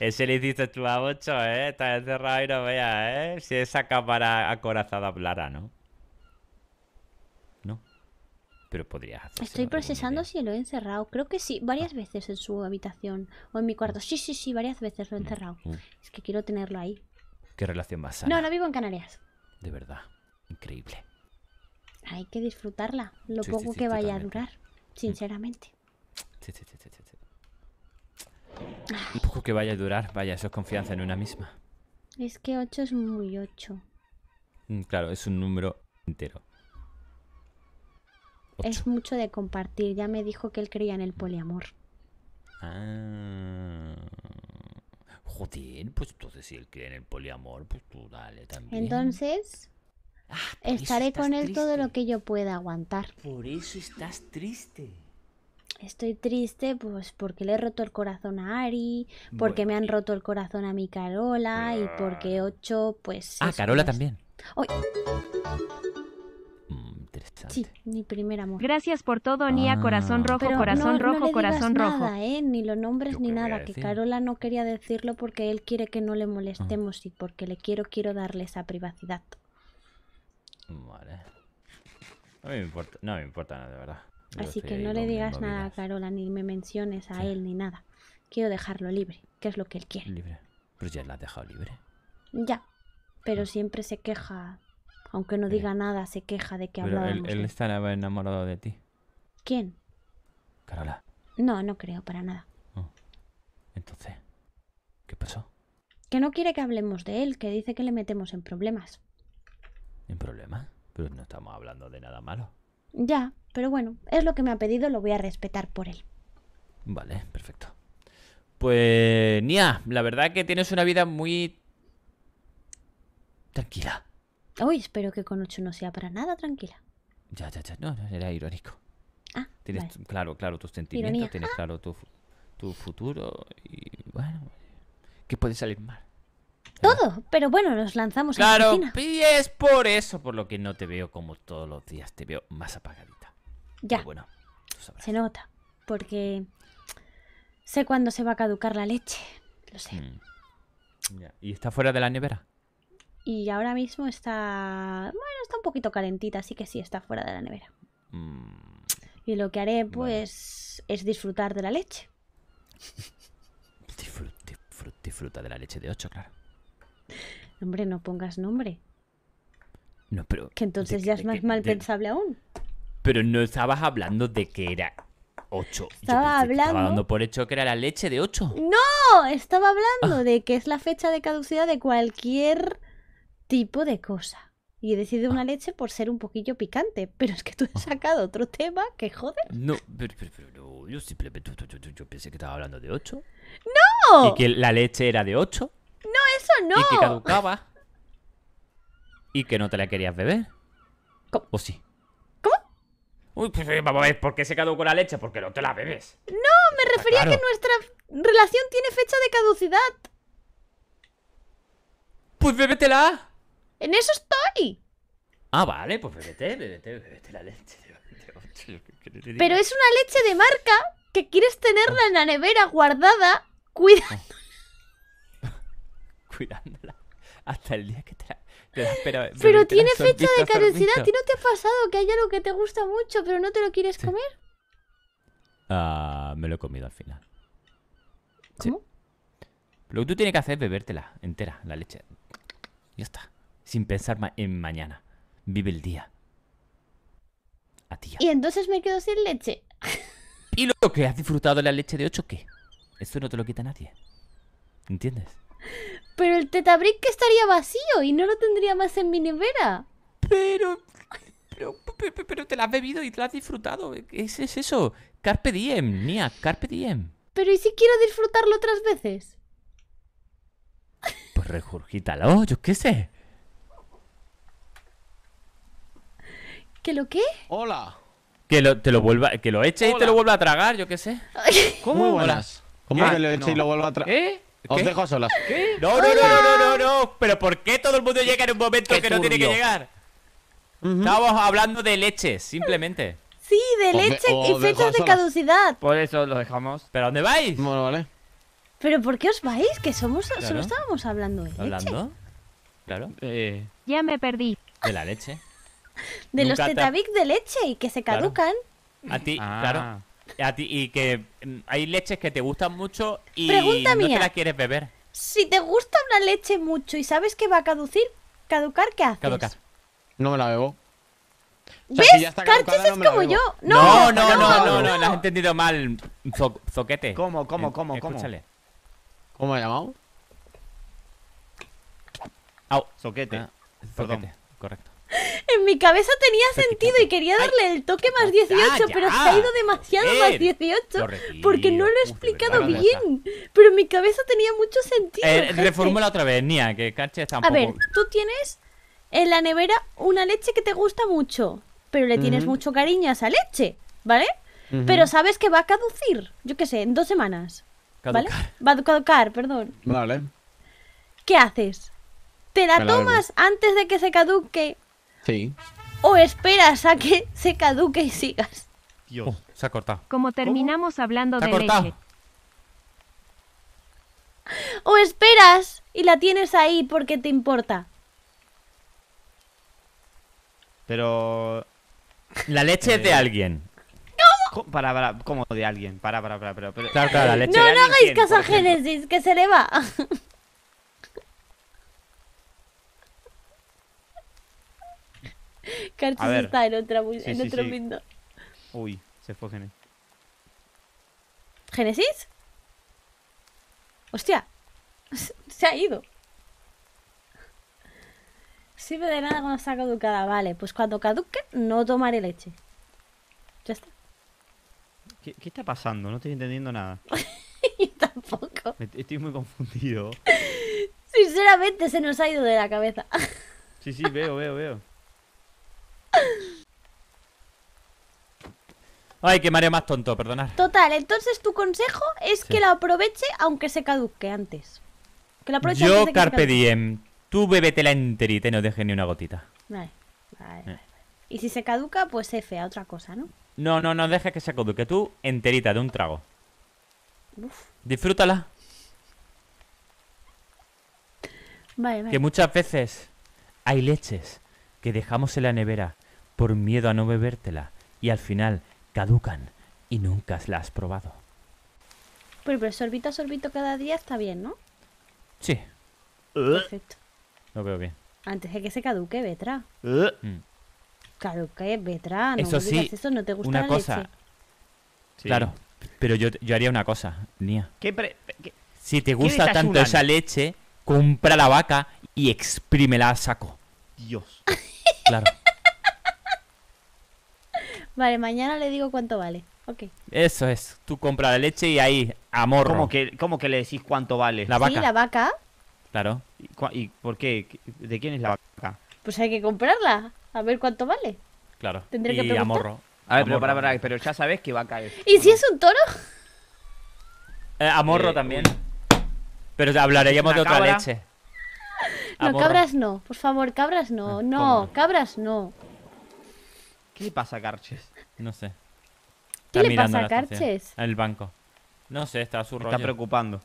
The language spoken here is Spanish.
Ese le hiciste tú a 8, ¿eh? Estás encerrado y no veas, ¿eh? Si esa cámara acorazada hablara, ¿no? No. Pero podrías hacer. Estoy procesando si lo he encerrado. Creo que sí, varias Ah. veces en su habitación o en mi cuarto. Sí, sí, sí, varias veces lo he encerrado. Mm. Es que quiero tenerlo ahí. Qué relación más sana. No, no vivo en Canarias. De verdad. Increíble. Hay que disfrutarla, lo Sí, poco sí, que vaya a durar, sinceramente. Sí, sí, sí, sí. Un poco que vaya a durar, vaya, eso es confianza en una misma. Es que 8 es muy 8. Mm, Claro, es un número entero. Ocho. Es mucho de compartir. Ya me dijo que él creía en el poliamor. Ah. Joder, pues entonces si él cree en el poliamor, pues tú dale también. Entonces, Ah, estaré con él todo lo que yo pueda aguantar. Por eso estás triste. Estoy triste pues porque le he roto el corazón a Ari, porque Bueno, me han roto el corazón a mi Carola y porque 8 pues... Ah, Carola pues- también. Interesante. sí, mi primer amor. Gracias por todo, Nia. Ah. Corazón rojo, Pero corazón no, no rojo, le corazón digas rojo. nada, ¿eh? Ni lo nombres ¿Yo ni nada, que? Carola no quería decirlo porque él quiere que no le Ah. molestemos y porque le quiero, quiero darle esa privacidad. Vale. No me importa, no me importa nada, de verdad. Así que no le digas nada a. Carola, ni me menciones a Sí. él, ni nada. Quiero dejarlo libre, que es lo que él quiere. Libre. Pero ya la has dejado libre. Ya, pero siempre se queja, aunque no diga nada, se queja de que Pero él, hablábamos. él está enamorado de ti, ¿Quién? Carola. No, no creo para nada. Entonces, ¿qué pasó? Que no quiere que hablemos de él, que dice que le metemos en problemas. ¿En problema? Pero no estamos hablando de nada malo. Ya, pero bueno, es lo que me ha pedido, lo voy a respetar por él. Vale, perfecto. Pues, Nia, la verdad que tienes una vida muy... tranquila. Uy, espero que con 8 no sea para nada tranquila. Ya, ya, ya. No, no, era irónico. Ah, Tienes vale. claro, claro tus sentimientos, Ironía. tienes claro tu, tu futuro y bueno, ¿qué puede salir mal? Todo, pero bueno, nos lanzamos a la Claro, y es por eso por lo que no te veo como todos los días, te veo más apagadita. Ya, Pero bueno, tú sabrás. se nota, porque sé cuándo se va a caducar la leche, lo sé. Mm. Ya, ¿Y está fuera de la nevera? Y ahora mismo está, bueno, está un poquito calentita, así que sí, está fuera de la nevera. Mm, Y lo que haré, pues, es disfrutar de la leche. disfruta, disfruta, disfruta de la leche de 8, claro. Hombre, no pongas nombre, No, pero... que entonces de- ya de es más mal pensable aún. Pero no estabas hablando de que era 8. Estaba Estaba hablando- dando por hecho que era la leche de 8. No, estaba hablando Ah. de que es la fecha de caducidad de cualquier tipo de cosa. Y he decidido Ah. una leche por ser un poquillo picante, pero es que tú has sacado otro tema que joder. No, pero, pero- pero no, yo simplemente yo, yo- yo- yo pensé que estaba hablando de 8. ¡No! Y que la leche era de 8. ¡Eso no! Y que caducaba. Y que no te la querías beber. ¿Cómo? ¿O sí? Uy, pues vamos a ver, ¿por qué se caducó la leche? Porque no te la bebes. Me refería a que nuestra relación tiene fecha de caducidad. Pues bébetela. En eso estoy. Ah, vale, pues bébete, bébete, bébete la leche de 8. Pero es una leche de marca que quieres tenerla en la nevera guardada. Cuida. Cuidándola. Hasta el día que te la, Pero tiene fecha de caducidad. ¿A ti no te ha pasado que hay algo que te gusta mucho pero no te lo quieres Sí. comer? Ah, me lo he comido al final. Sí. ¿Cómo? Lo que tú tienes que hacer es bebértela entera, la leche. Ya está. Sin pensar ma- en mañana. Vive el día. A ti. Y entonces me quedo sin leche. ¿Y lo que has disfrutado de la leche de 8 qué? Esto no te lo quita nadie. ¿Entiendes? Pero el tetabric que estaría vacío y no lo tendría más en mi nevera. Pero, pero, pero, pero te la has bebido y te la has disfrutado. Ese es eso. Carpe diem, Nia, carpe diem. Pero ¿y si quiero disfrutarlo otras veces? Pues regurgítalo, yo qué sé. ¿Que lo qué? Hola. Que lo, te lo vuelva, que lo eche y te lo vuelva a tragar, yo qué sé. Muy buenas. ¿Cómo que lo eche y lo vuelvo a traer? ¿Eh? Os dejo a solas. ¿Qué? No, no, no, no, no, no, no. Pero ¿por qué todo el mundo llega en un momento Qué que no tiene que turbio. llegar? Estábamos hablando de leches, simplemente. Sí, de Os de- leche os y dejo a fechas de solas. caducidad. Por eso lo dejamos. ¿Pero dónde vais? Bueno, vale. ¿Pero por qué os vais? Que somos, Claro. solo estábamos hablando de leche. ¿Hablando? Claro, Eh, Ya me perdí. de la leche. De los Nunca te- Tetavic de leche y que se Claro. caducan. A ti, ah, claro. A ti, y que mm, hay leches que te gustan mucho y Pregunta no mía. te la quieres beber. Si te gusta una leche mucho y sabes que va a caducir, caducar, ¿qué haces? Caducar. No me la bebo. O sea, ¿Ves? si Carches caducada, es no la como yo. No, No, no, no, no, no, no. la has entendido mal. Zo- zoquete. ¿Cómo, cómo, Eh, cómo, cómo? Escúchale. ¿Cómo me ha llamado? Au. Soquete. Ah, Perdón. zoquete, correcto. En mi cabeza tenía sentido y quería darle el toque más 18, ya. pero se ha ido demasiado más 18 lo retiro. porque no lo he explicado bien. Pero en mi cabeza tenía mucho sentido. Eh, reformula otra vez, Nia, que Carche está un A poco... ver, tú tienes en la nevera una leche que te gusta mucho, pero le tienes mucho cariño a esa leche, ¿vale? Pero sabes que va a caducir, yo qué sé, en dos semanas. ¿Vale? Caducar. Va a caducar, perdón. Vale. ¿Qué haces? ¿Te la tomas antes de que se caduque Sí. o esperas a que se caduque y sigas? Dios. Se ha cortado. Como terminamos hablando ¿Se ha de cortado? leche. ¿O esperas y la tienes ahí porque te importa? Pero. La leche es de Eh, alguien. co- Para, para, ¿cómo de alguien? Para, para, para, para. pero- Claro, claro, la leche. No, de no alguien hagáis caso a? Génesis, que se le va. Carchis está en, otra, mu- Sí, en sí, otro sí. mundo. Uy, se fue Gene. ¿Génesis? Hostia, se ha ido. Sirve de nada cuando está caducada. Vale, pues cuando caduque no tomaré leche. Ya está. ¿Qué, qué está pasando? No estoy entendiendo nada. Yo tampoco. Estoy muy confundido. Sinceramente se nos ha ido de la cabeza. Sí, sí, veo, veo, veo. Ay, qué mareo más tonto, perdonar. Total, entonces tu consejo es Sí. que la aproveche aunque se caduque antes. Que la aproveche Yo, antes de que se Carpe. Diem, tú bébetela enterita y no dejes ni una gotita. Vale, vale, Eh. vale. Y si se caduca, pues F a otra cosa, ¿no? No, no, no dejes que se caduque. Tú enterita de un trago. Uf. Disfrútala. Vale, vale. Que muchas veces hay leches que dejamos en la nevera por miedo a no bebértela y al final caducan y nunca la has probado. Pero, pero sorbito a sorbito cada día está bien, ¿no? Sí, Perfecto. lo veo bien. Antes de que se caduque, Betra. Uh, Mm. Caduque, Betra. No Eso me digas sí, eso, no te gusta Una la cosa, leche. sí. claro, pero yo, yo haría una cosa, Nia. ¿Qué pre- qué- Si te gusta tanto esa leche, compra la vaca y exprímela a saco. Dios. Claro. Vale, mañana le digo cuánto vale. Ok. Eso es. Tú compra la leche y ahí, amorro. ¿Cómo que, ¿Cómo que le decís cuánto vale? La vaca. Sí, la vaca, Claro. ¿Y, y por qué? ¿Qué- ¿De quién es la vaca? pues hay que comprarla. A ver cuánto vale. Claro. Tendré y que preguntar. amorro. A ver, pero para, para, pero ya sabes qué vaca es. ¿Y si es un toro? Eh, amorro Eh, también. uy. Pero hablaríamos ¿Una de otra cabra? leche. No, Amorro. cabras no. Por favor, cabras no. Ah, No, ¿cómo no? cabras no. ¿Qué le pasa a Carches? No sé. ¿Qué Está le pasa a. Carches? El banco. No sé, está a su rollo. está preocupando.